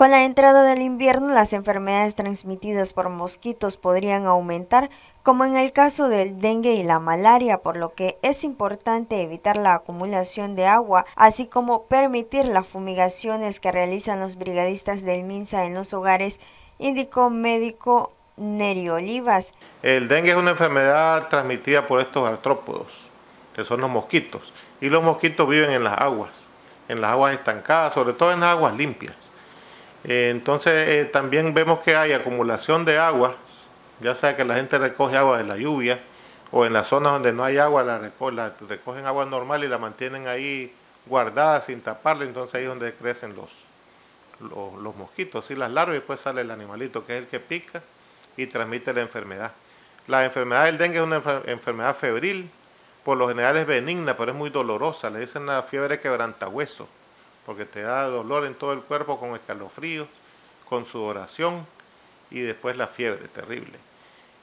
Con la entrada del invierno, las enfermedades transmitidas por mosquitos podrían aumentar, como en el caso del dengue y la malaria, por lo que es importante evitar la acumulación de agua, así como permitir las fumigaciones que realizan los brigadistas del MINSA en los hogares, indicó médico Neri Olivas. El dengue es una enfermedad transmitida por estos artrópodos, que son los mosquitos, y los mosquitos viven en las aguas, en las aguas estancadas, sobre todo en las aguas limpias. Entonces eh, también vemos que hay acumulación de agua, ya sea que la gente recoge agua de la lluvia o en las zonas donde no hay agua la, recogen agua normal y la mantienen ahí guardada sin taparla, entonces ahí es donde crecen los, los, mosquitos. Y las larvas y después sale el animalito que es el que pica y transmite la enfermedad. La enfermedad del dengue es una enfermedad febril, por lo general es benigna, pero es muy dolorosa, le dicen la fiebre quebrantahueso porque te da dolor en todo el cuerpo con escalofríos, con sudoración y después la fiebre terrible.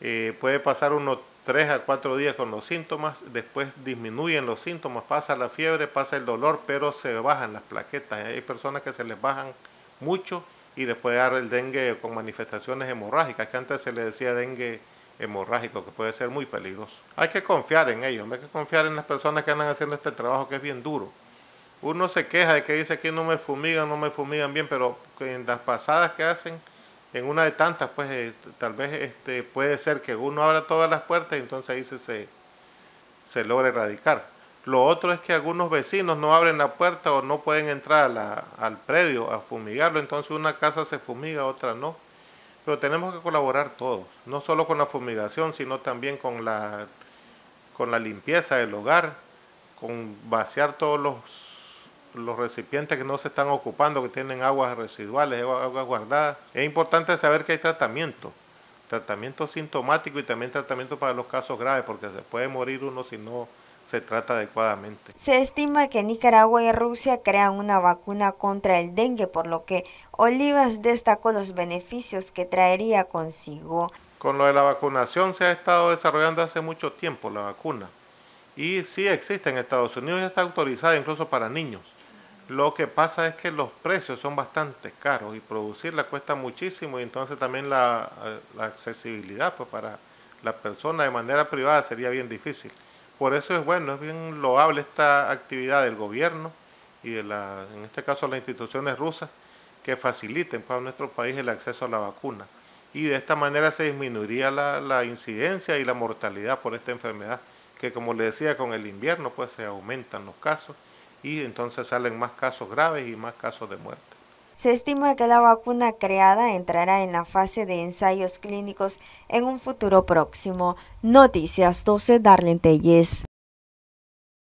Eh, puede pasar unos 3 a 4 días con los síntomas, después disminuyen los síntomas, pasa la fiebre, pasa el dolor, pero se bajan las plaquetas. Hay personas que se les bajan mucho y después dar el dengue con manifestaciones hemorrágicas, que antes se le decía dengue hemorrágico, que puede ser muy peligroso. Hay que confiar en ellos, hay que confiar en las personas que andan haciendo este trabajo que es bien duro uno se queja de que dice que no me fumigan, no me fumigan bien, pero en las pasadas que hacen, en una de tantas, pues eh, tal vez este, puede ser que uno abra todas las puertas y entonces ahí se, se, se logra erradicar. Lo otro es que algunos vecinos no abren la puerta o no pueden entrar al predio a fumigarlo, entonces una casa se fumiga, otra no. Pero tenemos que colaborar todos, no solo con la fumigación, sino también con la, con la limpieza del hogar, con vaciar todos los los recipientes que no se están ocupando, que tienen aguas residuales, aguas guardadas. Es importante saber que hay tratamiento, tratamiento sintomático y también tratamiento para los casos graves, porque se puede morir uno si no se trata adecuadamente. Se estima que Nicaragua y Rusia crean una vacuna contra el dengue, por lo que Olivas destacó los beneficios que traería consigo. Con lo de la vacunación se ha estado desarrollando hace mucho tiempo la vacuna y sí existe en Estados Unidos, ya está autorizada incluso para niños. Lo que pasa es que los precios son bastante caros y producirla cuesta muchísimo y entonces también la, accesibilidad pues, para la persona de manera privada sería bien difícil. Por eso es bueno, es bien loable esta actividad del gobierno y de la, en este caso las instituciones rusas que faciliten para nuestro país el acceso a la vacuna. Y de esta manera se disminuiría la, la incidencia y la mortalidad por esta enfermedad, que como le decía, con el invierno pues se aumentan los casos y entonces salen más casos graves y más casos de muerte. Se estima que la vacuna creada entrará en la fase de ensayos clínicos en un futuro próximo. Noticias 12 Darlene Telles.